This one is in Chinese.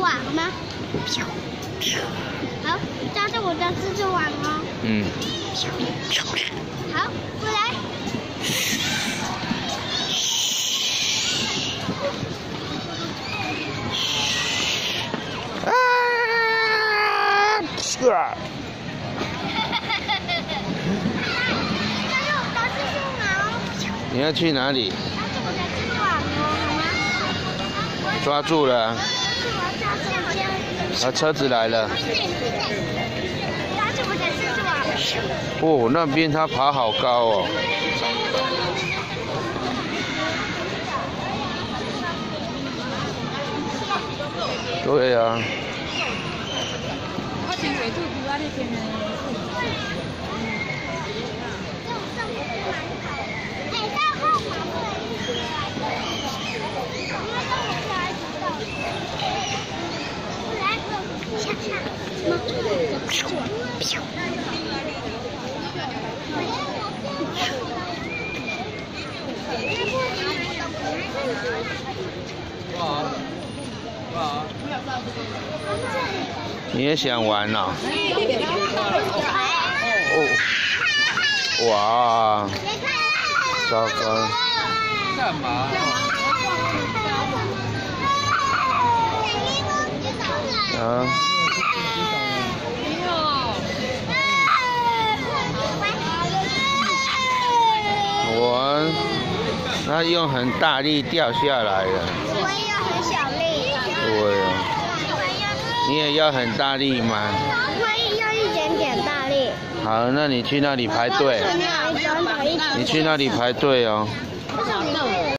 网吗？好，抓住我的蜘蛛网哦。嗯。好，过来。啊！去啊！你要去哪里？抓住了。啊，车子来了。哦，那边它爬好高哦。对呀。也想玩呢？哦，哇，糟糕！干嘛？啊？我，那用很大力掉下来了。我也要很小力。对啊。你也要很大力吗？我也要一点点大力。好，那你去那里排队。你去那里排队哦。